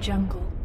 Jungle.